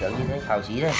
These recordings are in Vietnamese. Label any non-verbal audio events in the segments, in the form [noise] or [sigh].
kiểu như thế xào xí đây.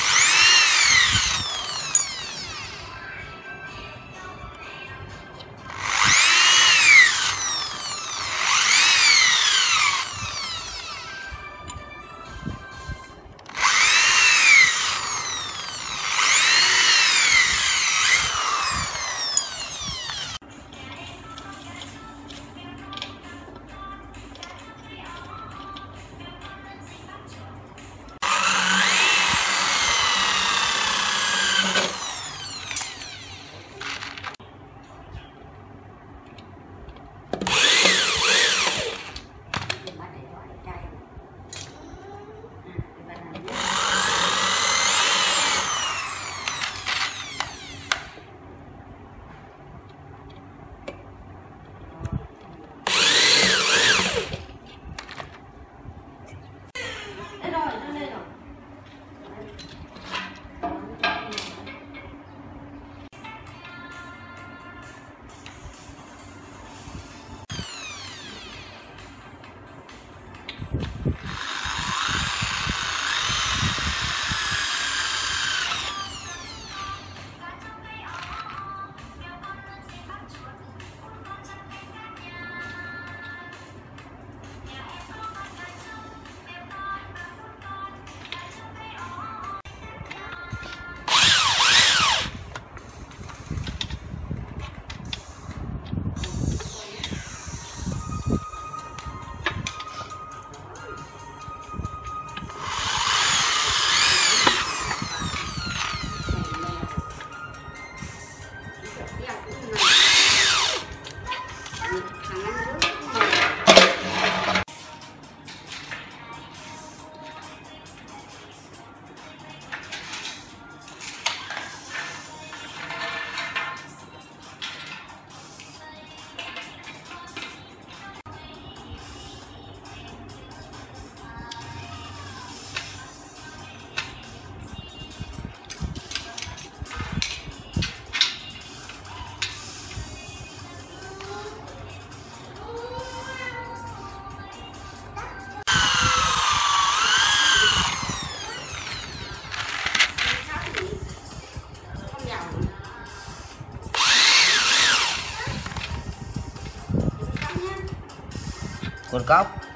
World Cup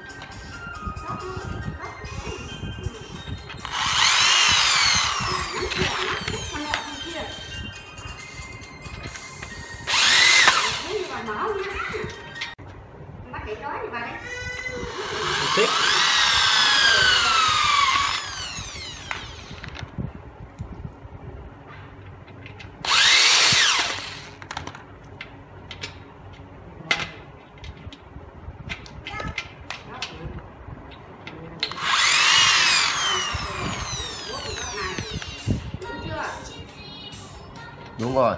đúng rồi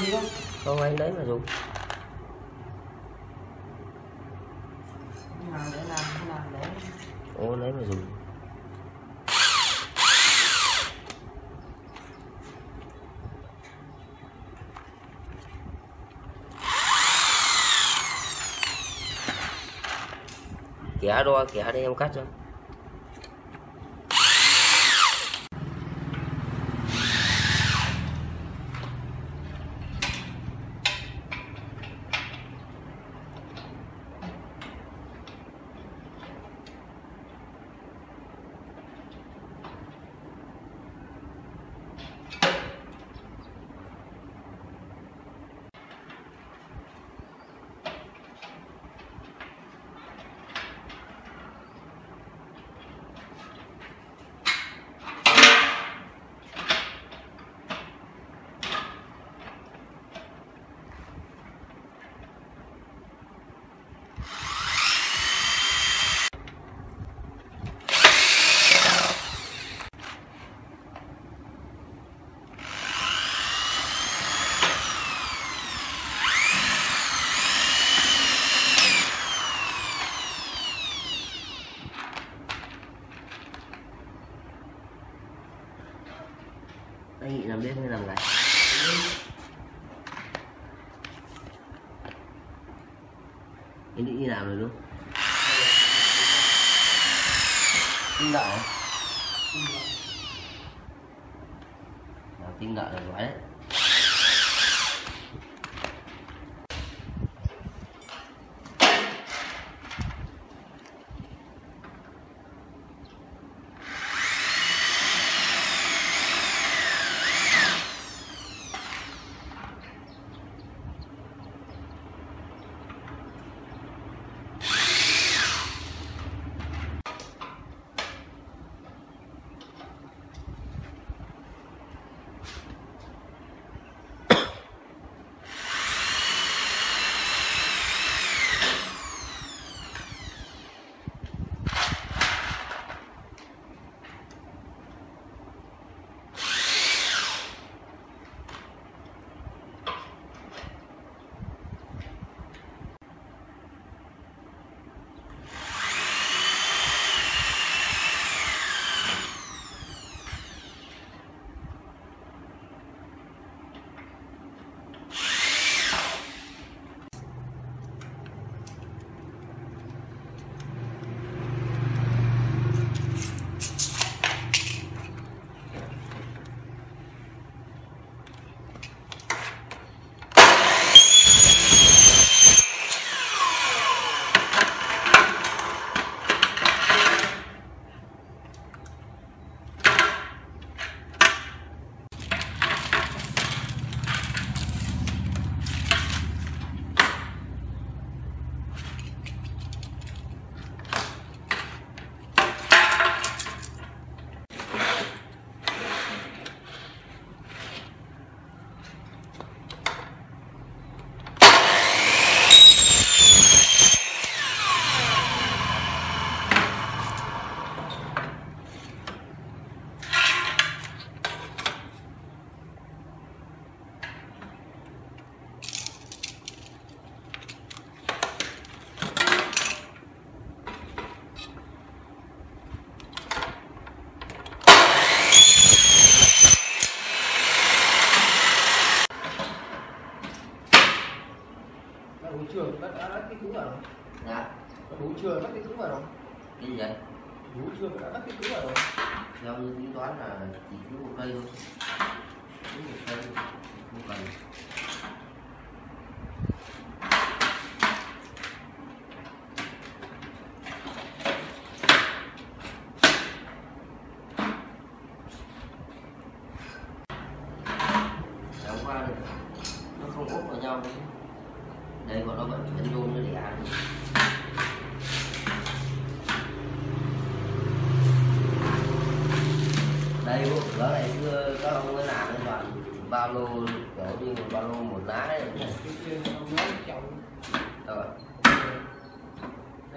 gì không? Không anh lấy mà dùng làm để làm làm để. Ô lấy mà dùng kẻ đo kẻ đây em cắt cho. tiếng nợ là giỏi đấy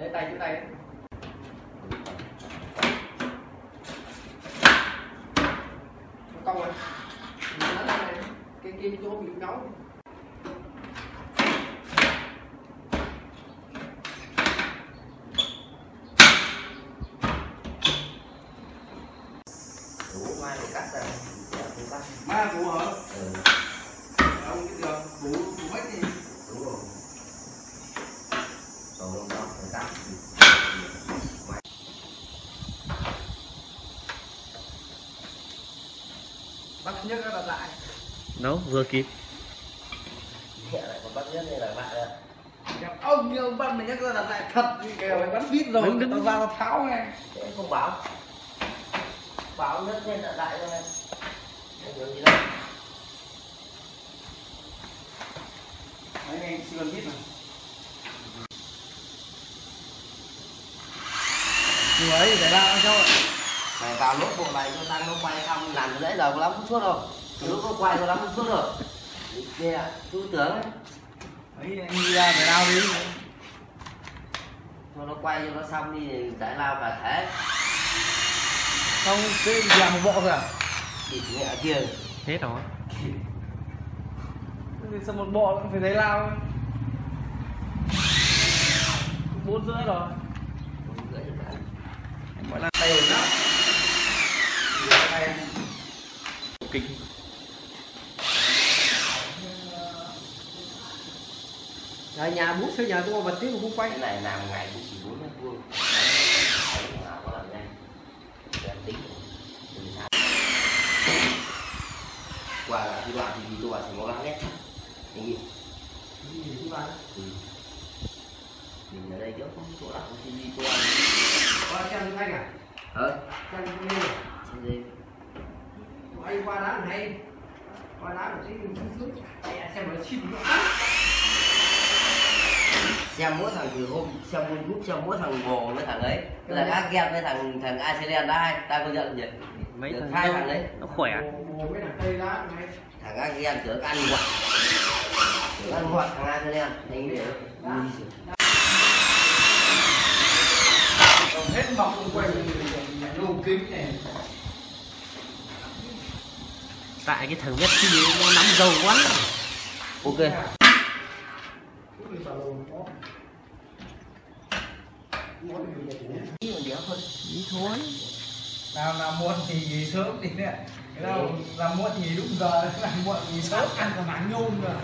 đấy tay chỗ này đấy. cong rồi cái kim chỗ bị nóng mai cắt ra ma của hả? Ừ. bắt nhất là đặt lại. Nấu vừa kịp. Mẹ lại còn bắt nhất đây là bạn rồi gặp ông như ông bắn mà nhắc ra đặt lại thật. Như kìa mày bắn vít rồi Đứng, đứng. tao ra tao tháo ngay thế không bảo. Bảo nhất lên là đại thôi. Không hiểu gì đâu. Mấy anh siêu cần vít Người ấy để ra cho mày vào lốt bộ này cho tăng nó quay xong làm nãy giờ có lắm phút suốt từ lúc nó quay có lắm phút suốt rồi. Kia chú tưởng ấy, anh đi ra để đao đi. Cho nó quay cho nó xong đi thì giải lao cả thế. Xong cái làm một bộ à thịt mẹ kia. Hết rồi. Thì sao một bộ cũng phải thấy lao? Bốn rưỡi rồi Bốn rưỡi rồi cả. Gọi là tay ổn lắm tay Kinh. Đấy, nhà bút xây nhà tôi vật mà không quay. Cái này làm ngày cũng chỉ bốn mét vuông. Có làm nhanh. Em tính. Qua là cái đoạn thì tôi sẽ cố gắng hết anh nghĩ ừ. mình đây trước không chỗ nào không đi tôi qua xem cái thanh à ờ cái thanh à xem đi anh qua đá hay qua đá một tí mình xuống xuống xem nó chim nó xem mỗi thằng từ hôm xem youtube xem mỗi thằng bồ với thằng ấy tức là đã ghen với thằng thằng Iceland đã hai ta công nhận gì Mấy thằng hai thằng đấy Nó khỏe bồ với thằng tây đá này thằng Iceland tưởng ăn ngọt tưởng ăn ngọt thằng Iceland anh để còn hết mọc xung quanh lô kính này Tại cái thằng Messi ấy, nó nắm dầu quá. Ok. Thì Ý thôi. Nào làm muộn thì nghỉ sớm đi nè. Cái nào làm muộn thì đúng giờ [laughs] làm muộn thì sớm ăn còn mảng nhôm rồi